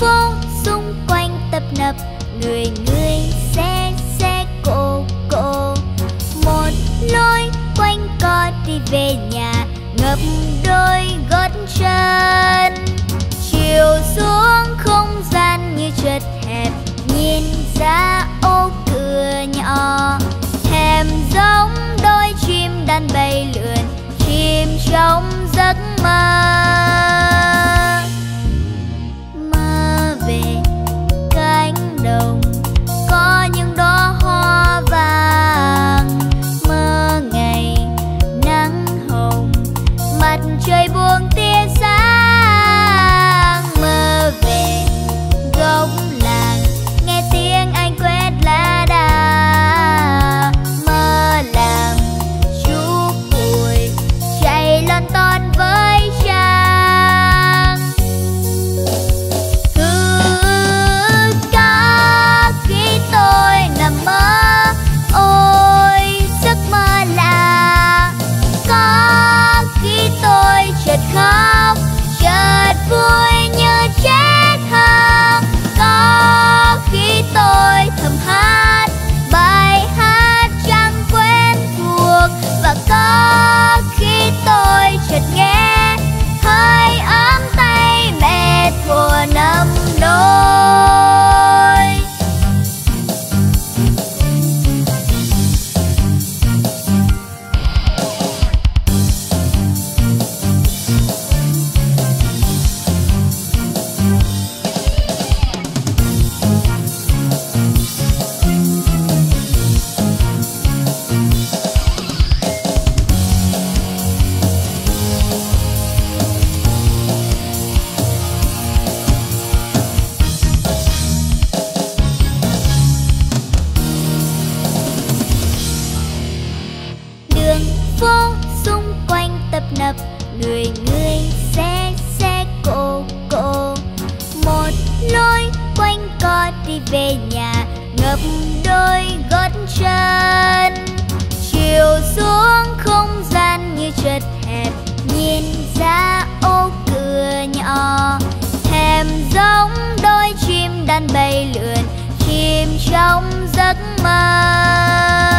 vô xung quanh tập nập, người người xe xe cô cô một lối quanh co đi về nhà, ngập đôi gót chân. Chiều xuống không gian như chật hẹp, nhìn ra ô cửa nhỏ. Thèm giống đôi chim đang bay lượn, chim trong giấc mơ. Tập. Người người xe xe cô cô một lối quanh co đi về nhà, ngập đôi gót chân. Chiều xuống không gian như chật hẹp, nhìn ra ô cửa nhỏ. Thèm giống đôi chim đang bay lượn, chim trong giấc mơ.